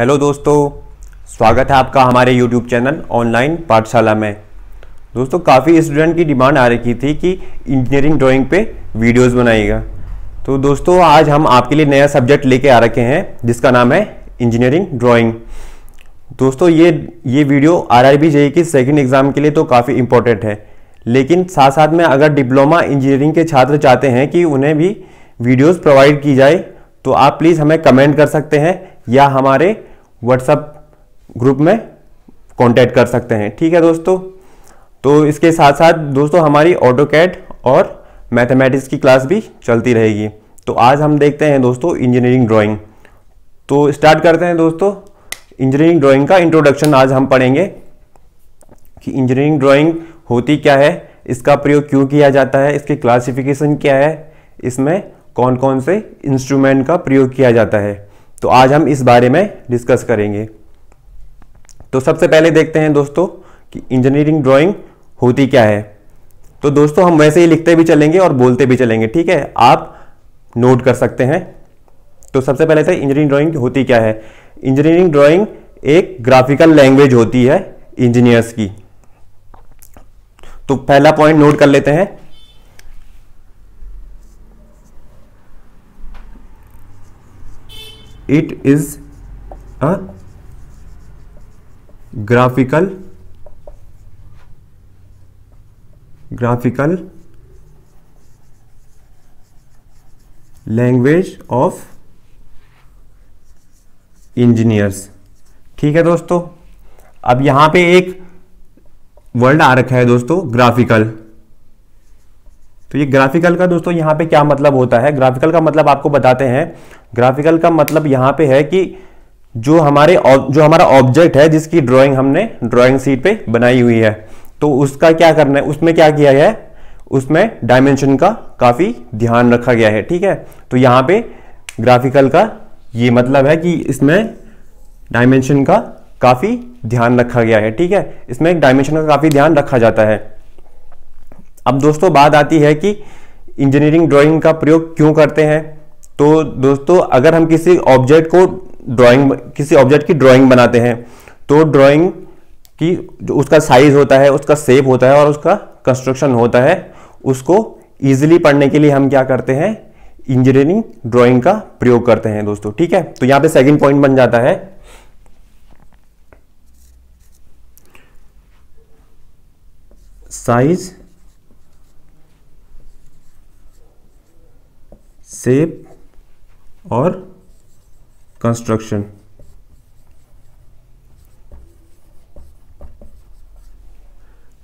Hello दोस्तों, स्वागत है आपका हमारे यूट्यूब चैनल ऑनलाइन पाठशाला में। दोस्तों, काफ़ी स्टूडेंट की डिमांड आ रही थी कि इंजीनियरिंग ड्राइंग पे वीडियोस बनाइएगा। तो दोस्तों, आज हम आपके लिए नया सब्जेक्ट लेके आ रखे हैं, जिसका नाम है इंजीनियरिंग ड्राइंग दोस्तों, ये ये वीडियो आर आर बी की सेकेंड एग्ज़ाम के लिए तो काफ़ी इंपॉर्टेंट है। लेकिन साथ साथ में अगर डिप्लोमा इंजीनियरिंग के छात्र चाहते हैं कि उन्हें भी वीडियोस प्रोवाइड की जाए तो आप प्लीज़ हमें कमेंट कर सकते हैं या हमारे व्हाट्सएप ग्रुप में कांटेक्ट कर सकते हैं। ठीक है दोस्तों? तो इसके साथ साथ दोस्तों हमारी ऑटो कैट और मैथमेटिक्स की क्लास भी चलती रहेगी। तो आज हम देखते हैं दोस्तों इंजीनियरिंग ड्राइंग तो स्टार्ट करते हैं दोस्तों। इंजीनियरिंग ड्राइंग का इंट्रोडक्शन आज हम पढ़ेंगे कि इंजीनियरिंग ड्राइंग होती क्या है, इसका प्रयोग क्यों किया जाता है, इसकी क्लासिफिकेशन क्या है, इसमें कौन कौन से इंस्ट्रूमेंट का प्रयोग किया जाता है। तो आज हम इस बारे में डिस्कस करेंगे। तो सबसे पहले देखते हैं दोस्तों कि इंजीनियरिंग ड्राइंग होती क्या है। तो दोस्तों हम वैसे ही लिखते भी चलेंगे और बोलते भी चलेंगे, ठीक है? आप नोट कर सकते हैं। तो सबसे पहले से इंजीनियरिंग ड्राइंग होती क्या है? इंजीनियरिंग ड्राइंग एक ग्राफिकल लैंग्वेज होती है इंजीनियर्स की। तो पहला पॉइंट नोट कर लेते हैं। It is a graphical graphical language of engineers ठीक है दोस्तों? अब यहाँ पे एक वर्ड आ रखा है दोस्तों ग्राफिकल तो ये ग्राफिकल का दोस्तों यहाँ पे क्या मतलब होता है? ग्राफिकल का मतलब आपको बताते हैं। ग्राफिकल का मतलब यहाँ पे है कि जो हमारे जो हमारा ऑब्जेक्ट है, जिसकी ड्राइंग हमने ड्राइंग सीट पे बनाई हुई है तो उसका क्या करना है? उसमें क्या किया गया है? उसमें डायमेंशन का काफ़ी ध्यान रखा गया है, ठीक है? तो यहाँ पे ग्राफिकल का ये मतलब है कि इसमें डायमेंशन का काफ़ी ध्यान रखा गया है, ठीक है? इसमें डायमेंशन का काफ़ी ध्यान रखा जाता है। अब दोस्तों, बात आती है कि इंजीनियरिंग ड्राइंग का प्रयोग क्यों करते हैं? तो दोस्तों, अगर हम किसी ऑब्जेक्ट को ड्राइंग किसी ऑब्जेक्ट की ड्राइंग बनाते हैं तो ड्राइंग की जो उसका साइज़ होता है, उसका शेप होता है और उसका कंस्ट्रक्शन होता है, उसको इजीली पढ़ने के लिए हम क्या करते हैं? इंजीनियरिंग ड्राइंग का प्रयोग करते हैं दोस्तों, ठीक है? तो यहाँ पे सेकंड पॉइंट बन जाता है। साइज़ शेप और कंस्ट्रक्शन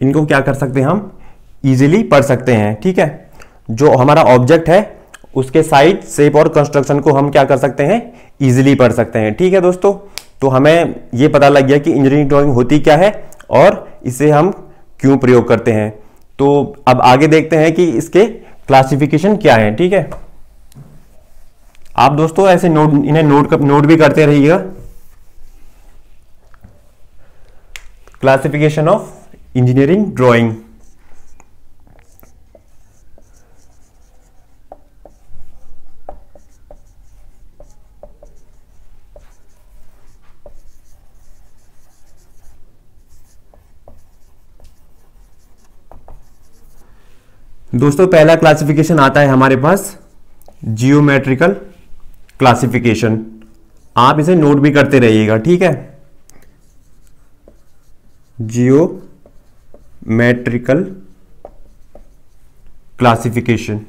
इनको क्या कर सकते हैं हम? इजीली पढ़ सकते हैं, ठीक है? जो हमारा ऑब्जेक्ट है, उसके साइज़ शेप और कंस्ट्रक्शन को हम क्या कर सकते हैं? इजीली पढ़ सकते हैं, ठीक है दोस्तों? तो हमें यह पता लग गया कि इंजीनियरिंग ड्राइंग होती क्या है और इसे हम क्यों प्रयोग करते हैं। तो अब आगे देखते हैं कि इसके क्लासिफिकेशन क्या है, ठीक है? आप दोस्तों ऐसे नोट, इन्हें नोट नोट भी करते रहिएगा। क्लासिफिकेशन ऑफ़ इंजीनियरिंग ड्राइंग दोस्तों, पहला क्लासिफिकेशन आता है हमारे पास जियोमेट्रिकल क्लासिफिकेशन आप इसे नोट भी करते रहिएगा, ठीक है? जियोमेट्रिकल क्लासिफिकेशन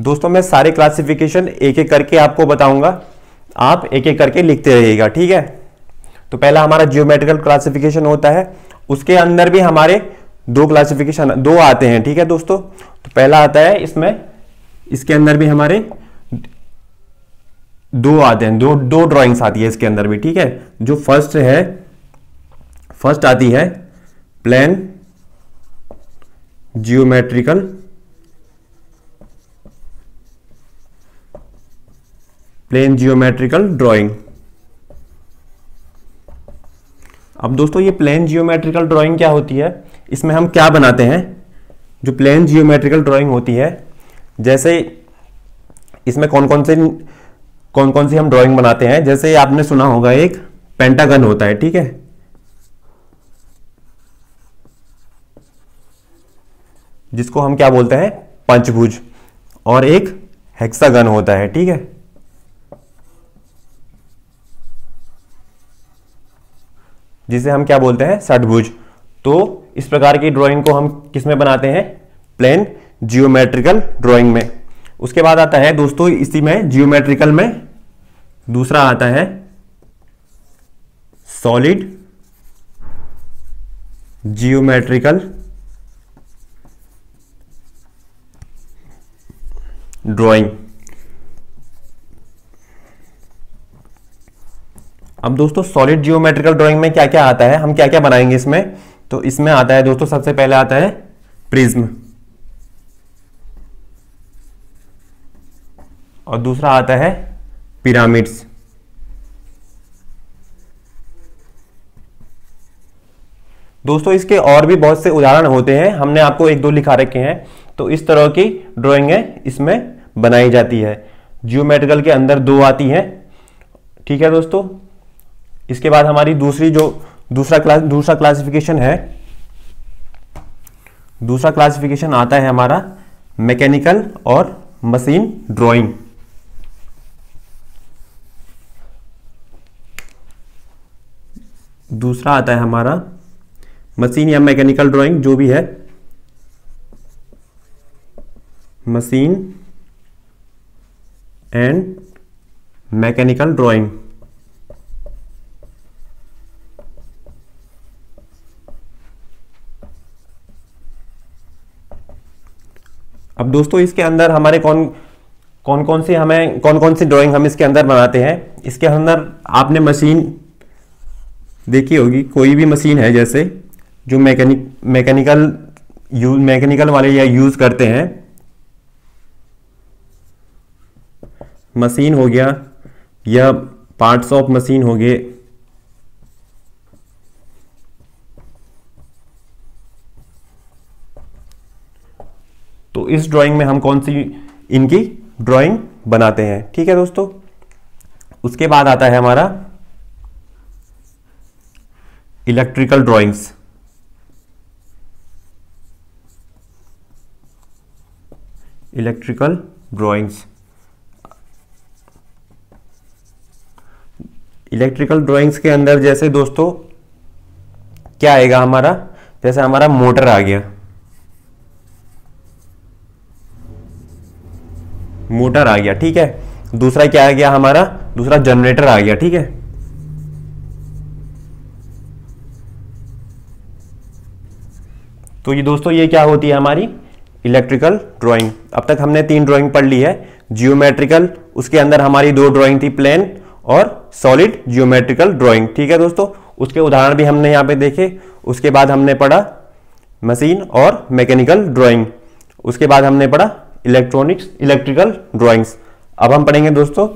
दोस्तों, मैं सारे क्लासिफिकेशन एक एक करके आपको बताऊँगा। आप एक एक करके लिखते रहिएगा, ठीक है? तो पहला हमारा जियोमेट्रिकल क्लासिफिकेशन होता है। उसके अंदर भी हमारे दो क्लासिफिकेशन दो आते हैं, ठीक है दोस्तों? तो पहला आता है इसमें, इसके अंदर भी हमारे दो आते हैं, दो दो ड्राइंग्स आती है इसके अंदर भी, ठीक है? जो फ़र्स्ट है फ़र्स्ट आती है plane geometrical plane geometrical drawing अब दोस्तों, ये प्लेन जियोमेट्रिकल ड्राइंग क्या होती है? इसमें हम क्या बनाते हैं? जो प्लेन जियोमेट्रिकल ड्राइंग होती है, जैसे इसमें कौन कौन से कौन कौन सी हम ड्राइंग बनाते हैं? जैसे आपने सुना होगा, एक पेंटागन होता है, ठीक है? जिसको हम क्या बोलते हैं? पंचभुज। और एक हेक्सागन होता है, ठीक है? जिसे हम क्या बोलते हैं? षटभुज तो इस प्रकार की ड्राइंग को हम किसमें बनाते हैं? प्लेन जियोमेट्रिकल ड्राइंग में। उसके बाद आता है दोस्तों, इसी में जियोमेट्रिकल में दूसरा आता है सॉलिड जियोमेट्रिकल ड्राइंग अब दोस्तों सॉलिड जियोमेट्रिकल ड्राइंग में क्या क्या आता है? हम क्या क्या बनाएँगे इसमें? तो इसमें आता है दोस्तों, सबसे पहले आता है प्रिज्म। और दूसरा आता है पिरामिड्स। दोस्तों, इसके और भी बहुत से उदाहरण होते हैं। हमने आपको एक दो लिखा रखे हैं। तो इस तरह की ड्राइंगें इसमें बनाई जाती है। जियोमेट्रिकल के अंदर दो आती हैं। ठीक है दोस्तों? इसके बाद हमारी दूसरी जो दूसरा क्लास दूसरा क्लासिफिकेशन है। दूसरा क्लासिफिकेशन आता है हमारा मैकेनिकल और मशीन ड्राइंग दूसरा आता है हमारा मशीन या मैकेनिकल ड्राइंग जो भी है। मशीन एंड मैकेनिकल ड्राइंग अब दोस्तों, इसके अंदर हमारे कौन कौन कौन से हमें, कौन कौन सी ड्राइंग हम इसके अंदर बनाते हैं? इसके अंदर आपने मशीन देखी होगी, कोई भी मशीन है जैसे, जो मैकेनिक मैकेनिकल यूज़ मैकेनिकल वाले या यूज़ करते हैं। मशीन हो गया, या पार्ट्स ऑफ़ मशीन हो गए तो इस ड्राइंग में हम कौन सी इनकी ड्राइंग बनाते हैं? ठीक है दोस्तों? उसके बाद आता है हमारा electrical drawings electrical drawings electrical drawings के अंदर जैसे दोस्तों, क्या आएगा हमारा? जैसे हमारा मोटर आ गया। मोटर आ गया, ठीक है? दूसरा क्या आ गया हमारा? दूसरा जनरेटर आ गया, ठीक है? तो ये दोस्तों, ये क्या होती है हमारी? इलेक्ट्रिकल ड्राइंग अब तक हमने तीन ड्राइंग पढ़ ली है। जियोमेट्रिकल उसके अंदर हमारी दो ड्राइंग थी प्लेन और सॉलिड जियोमेट्रिकल ड्राइंग ठीक है दोस्तों? उसके उदाहरण भी हमने यहाँ पे देखे। उसके बाद हमने पढ़ा मशीन और मैकेनिकल ड्राइंग उसके बाद हमने पढ़ा इलेक्ट्रॉनिक्स इलेक्ट्रिकल ड्राइंग्स अब हम पढ़ेंगे दोस्तों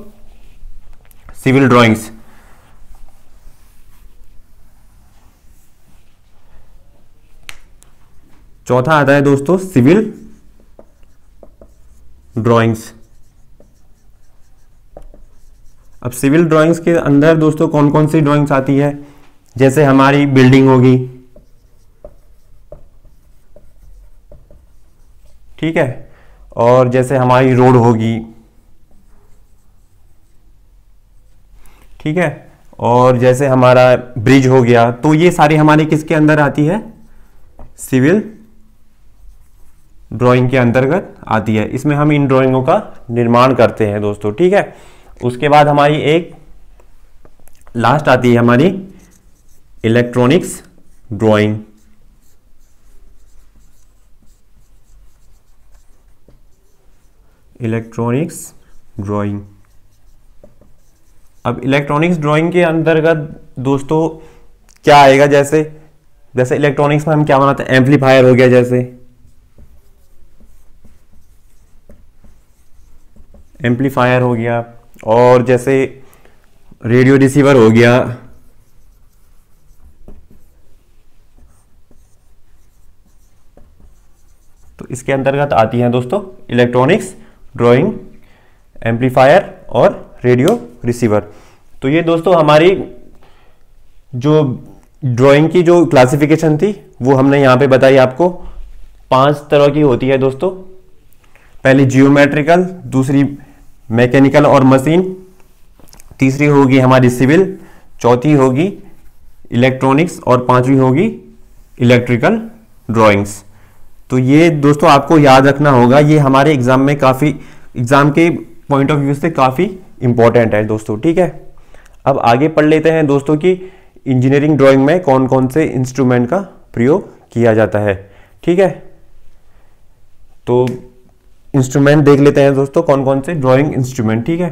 सिविल ड्राइंग्स चौथा आता है दोस्तों सिविल ड्राइंग्स अब सिविल ड्राइंग्स के अंदर दोस्तों कौन कौन सी ड्राइंग्स आती है? जैसे हमारी बिल्डिंग होगी। ठीक है? और जैसे हमारी रोड होगी। ठीक है? और जैसे हमारा ब्रिज हो गया तो ये सारी हमारी किसके अंदर आती है? सिविल ड्राइंग के अंतर्गत आती है। इसमें हम इन ड्राइंगों का निर्माण करते हैं दोस्तों, ठीक है? उसके बाद हमारी एक लास्ट आती है हमारी इलेक्ट्रॉनिक्स ड्राइंग। इलेक्ट्रॉनिक्स ड्राइंग अब इलेक्ट्रॉनिक्स ड्राइंग के अंतर्गत दोस्तों, क्या आएगा जैसे? जैसे इलेक्ट्रॉनिक्स में हम क्या बनाते हैं? एम्पलीफायर हो गया जैसे। एम्पलीफायर हो गया, और जैसे रेडियो रिसीवर हो गया। तो इसके अंतर्गत आती हैं दोस्तों इलेक्ट्रॉनिक्स ड्राइंग एम्पलीफायर और रेडियो रिसीवर तो ये दोस्तों हमारी जो ड्राइंग की जो क्लासिफिकेशन थी, वो हमने यहाँ पे बताई आपको। पाँच तरह की होती है दोस्तों। पहली जियोमेट्रिकल दूसरी मैकेनिकल और मशीन तीसरी होगी हमारी सिविल चौथी होगी इलेक्ट्रॉनिक्स और पांचवी होगी इलेक्ट्रिकल ड्राइंग्स तो ये दोस्तों आपको याद रखना होगा, ये हमारे एग्ज़ाम में काफ़ी एग्ज़ाम के पॉइंट ऑफ़ व्यू से काफ़ी इंपॉर्टेंट है दोस्तों, ठीक है? अब आगे पढ़ लेते हैं दोस्तों की इंजीनियरिंग ड्राइंग में कौन कौन से इंस्ट्रूमेंट का प्रयोग किया जाता है, ठीक है? तो इंस्ट्रूमेंट देख लेते हैं दोस्तों कौन कौन से ड्राइंग इंस्ट्रूमेंट ठीक है?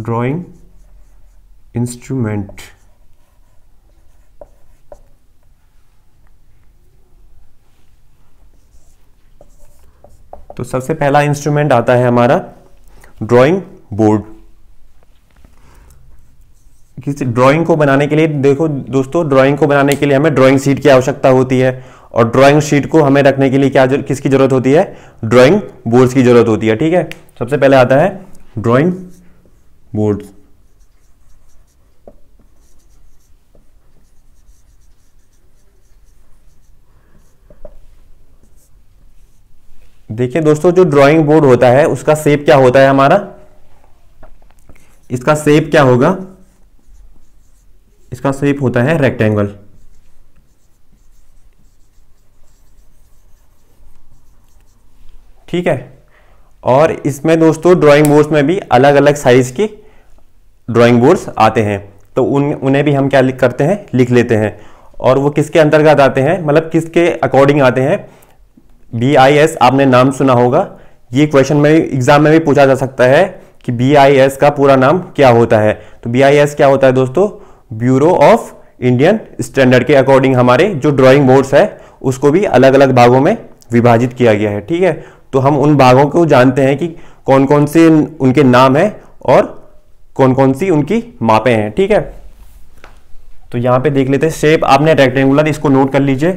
ड्राइंग इंस्ट्रूमेंट तो सबसे पहला इंस्ट्रूमेंट आता है हमारा ड्राइंग बोर्ड किसी ड्राइंग को बनाने के लिए, देखो दोस्तों ड्राइंग को बनाने के लिए हमें ड्राइंग शीट की आवश्यकता होती है और ड्राइंग शीट को हमें रखने के लिए क्या किसकी ज़रूरत होती है? ड्राइंग बोर्ड्स की ज़रूरत होती है, ठीक है? सबसे पहले आता है ड्राइंग बोर्ड्स देखिए दोस्तों, जो ड्राइंग बोर्ड होता है, उसका सेप क्या होता है हमारा? इसका सेप क्या होगा? इसका शेप होता है रेक्टेंगल ठीक है? और इसमें दोस्तों ड्राइंग बोर्ड्स में भी अलग अलग साइज़ की ड्राइंग बोर्ड्स आते हैं तो उन, उन्हें भी हम क्या लिख, करते हैं, लिख लेते हैं। और वो किसके अंतर्गत आते हैं मतलब किसके अकॉर्डिंग आते हैं बी आई एस आपने नाम सुना होगा। ये क्वेश्चन में एग्ज़ाम में भी पूछा जा सकता है कि बी आई एस का पूरा नाम क्या होता है। तो बी आई एस क्या होता है दोस्तों? ब्यूरो ऑफ़ इंडियन स्टैंडर्ड के अकॉर्डिंग हमारे जो ड्राइंग बोर्ड्स है, उसको भी अलग अलग भागों में विभाजित किया गया है, ठीक है? तो हम उन भागों को जानते हैं कि कौन कौन से उनके नाम हैं और कौन कौन सी उनकी मापे हैं, ठीक है? तो यहाँ पे देख लेते हैं शेप आपने रेक्टेंगुलर इसको नोट कर लीजिए।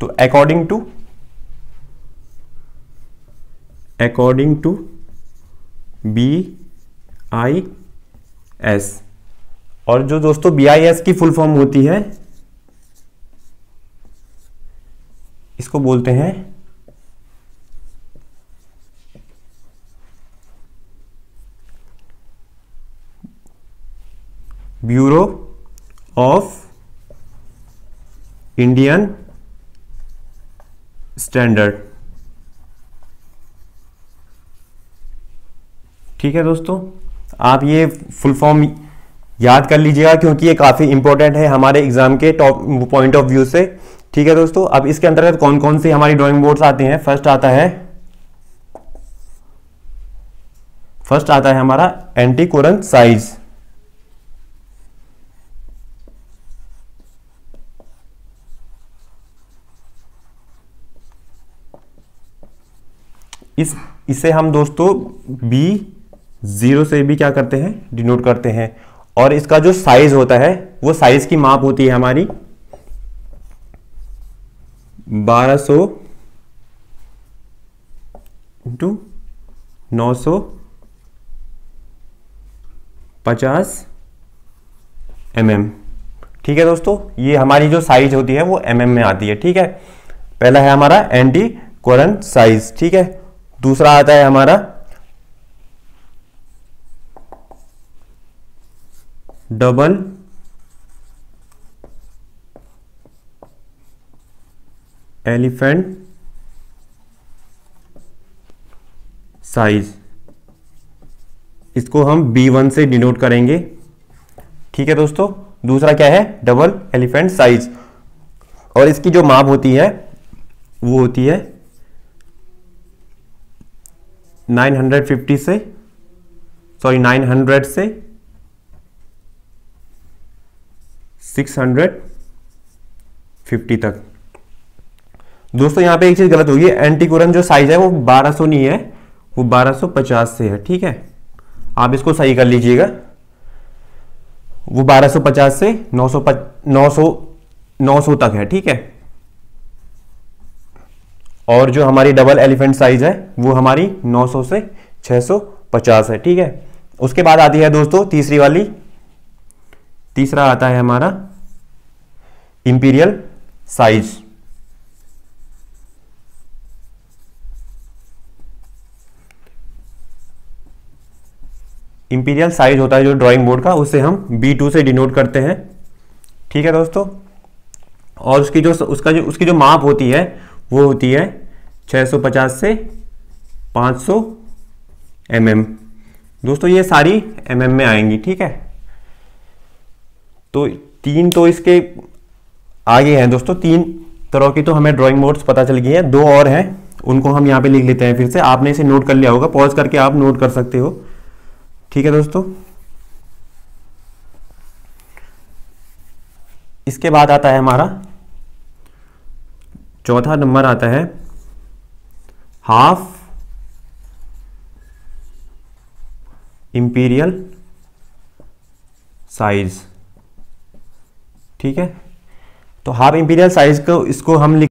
तो according to according to B I S और जो दोस्तों बी आई एस की फुल फॉर्म होती है, इसको बोलते हैं ब्यूरो ऑफ़ इंडियन स्टैंडर्ड ठीक है दोस्तों, आप ये फुल फॉर्म याद कर लीजिएगा क्योंकि ये काफ़ी इंपॉर्टेंट है हमारे एग्ज़ाम के टॉप पॉइंट ऑफ़ व्यू से। ठीक है दोस्तों, अब इसके अंतर्गत कौन कौन सी हमारी ड्राइंग बोर्ड्स आते हैं? फ़र्स्ट आता है फ़र्स्ट आता है हमारा एंटी कोरन साइज़ इस, इसे हम दोस्तों बी ज़ीरो से भी क्या करते हैं? डिनोट करते हैं। और इसका जो साइज़ होता है, वो साइज़ की माप होती है हमारी। 1200 इंटू नौ सौ पचास एम mm. ठीक है दोस्तों? ये हमारी जो साइज़ होती है, वो एम mm में आती है। ठीक है? पहला है हमारा एंटी कोरन साइज़ ठीक है? दूसरा आता है हमारा डबल एलिफेंट साइज़। इसको हम B1 से डिनोट करेंगे। ठीक है दोस्तों? दूसरा क्या है? Double elephant size. और इसकी जो माप होती है, वो होती है 950 से सॉरी 900 से 650 तक। दोस्तों, यहाँ पे एक चीज़ गलत होगी। एंटीकोरन जो साइज़ है, वो 1200 नहीं है, वो 1250 से है, ठीक है? आप इसको सही कर लीजिएगा। वो 1250 से 900 900 900 तक है, ठीक है? और जो हमारी डबल एलिफेंट साइज़ है, वो हमारी 900 से 650 है, ठीक है? उसके बाद आती है दोस्तों, तीसरी वाली। तीसरा आता है हमारा इंपीरियल साइज़ इंपीरियल साइज़ होता है जो ड्राइंग बोर्ड का, उसे हम B2 से डिनोट करते हैं। ठीक है दोस्तों? और उसकी जो, उसका जो, उसकी जो माप होती है वो होती है 650 से 500 सौ mm दोस्तों, ये सारी एम mm में आएँगी, ठीक है? तो तीन तो इसके आगे हैं दोस्तों, तीन तरह की तो हमें ड्राइंग बोर्ड्स पता चल गई है। दो और हैं, उनको हम यहाँ पे लिख लेते हैं फिर से। आपने इसे नोट कर लिया होगा पॉज करके आप नोट कर सकते हो। ठीक है दोस्तों? इसके बाद आता है हमारा चौथा नंबर आता है हाफ़ इंपीरियल साइज़ ठीक है? तो हाफ़ इंपीरियल साइज़ को, इसको हम लिख